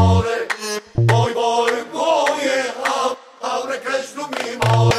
boy, boy, boy, yeah, how, how recreates to me.